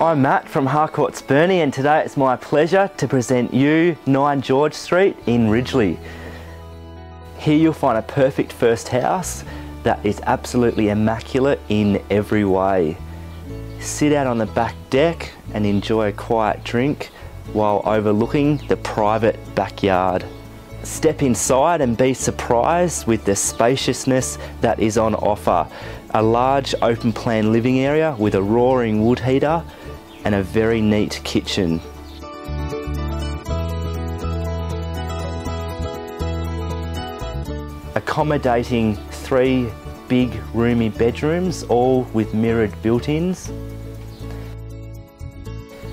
I'm Matt from Harcourts Burnie and today it's my pleasure to present you 9 George Street in Ridgley. Here you'll find a perfect first house that is absolutely immaculate in every way. Sit out on the back deck and enjoy a quiet drink while overlooking the private backyard. Step inside and be surprised with the spaciousness that is on offer. A large open plan living area with a roaring wood heater and a very neat kitchen. Accommodating three big roomy bedrooms, all with mirrored built-ins.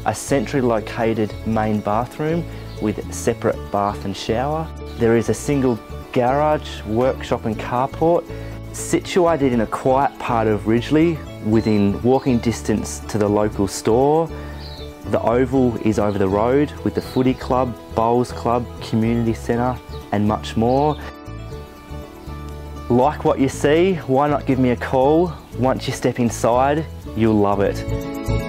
A centrally located main bathroom with separate bath and shower. There is a single garage, workshop and carport situated in a quiet part of Ridgley within walking distance to the local store. The Oval is over the road with the footy club, bowls club, community centre and much more. Like what you see, why not give me a call? Once you step inside, you'll love it.